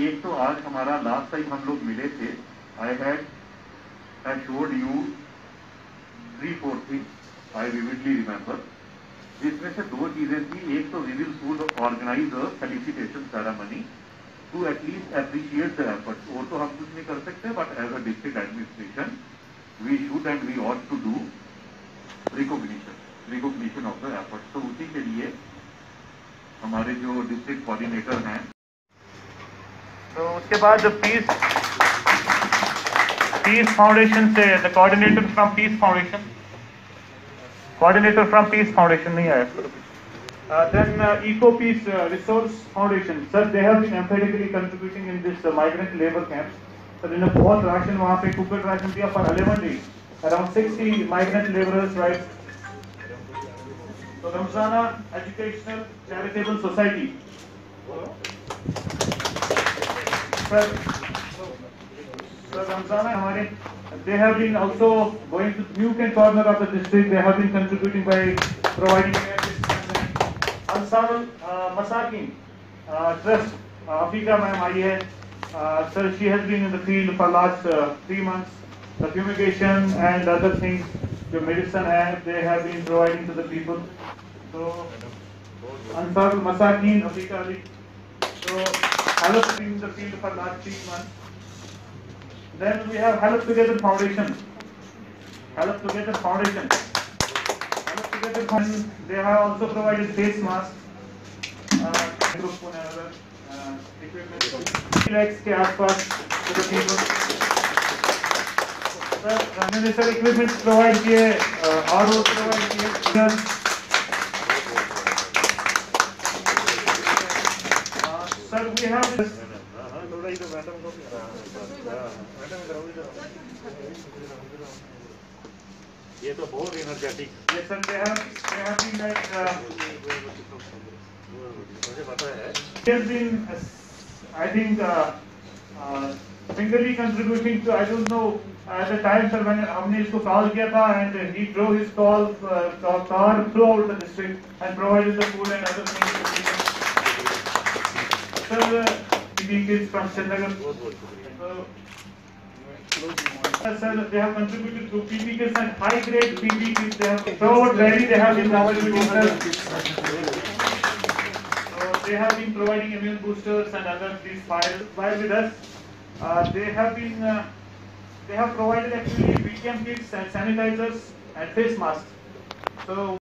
एक तो आज हमारा लास्ट टाइम हम लोग मिले थे I had I showed you three four things I vividly remember जिसमें से दो चीज़ें थी। एक तो we should organise a felicitation ceremony to at least appreciate the effort वो तो हम कुछ नहीं कर सकते but as a district administration we should and we ought to do recognition recognition of the effort तो उसी के लिए हमारे जो डिस्ट्रिक्ट कोऑर्डिनेटर हैं। तो उसके बाद पीस पीस फाउंडेशन से the coordinator from peace foundation coordinator from peace foundation नहीं आया Uh, then uh, Eco Peace uh, Resource Foundation, sir, they have been emphatically contributing in this uh, migrant labor camps. Sir, in a बहुत ration वहाँ पे cooker ration दिया for 11 days. Around 60 migrant laborers, right? So Ramzana Educational Charitable Society. Sir Ramzana हमारे they have been also going to nook and corner of the district. They have been contributing by providing Ansar uh, Masakin uh, Trust. Uh, Afika ma'am आई है. Uh, sir, she has been in the field for last uh, three months. The fumigation and other things, the medicine and they have been providing to the people. So, Ansar Masakin, Afika Ali. So, Help been in the field for last three months. Then we have Help Together Foundation. Help Together Foundation. Help Together Foundation. They have also provided face masks. Uh, microphone and other uh, equipment. Three lakhs के आसपास to the people. Sir, हमने sir equipment provide किए, uh, RO provide किए. Uh, Sir, we have this. ये तो बहुत energetic have, they have been like, uh, मुझे पता है has been, uh, I think, uh, uh, fingerly contributing to, I don't know, at the time, sir, when हमने इसको call किया था and he drove his call, uh, car throughout the district and provided the food and other things. Sir, kids from Srinagar. Sir, they have contributed to PB kits and high grade PB kits. They have throughout Delhi. They have been contributing. So they have been providing immune boosters and other these files. While with us, uh, they have been uh, they have provided actually BKM kits and sanitizers and face masks. So.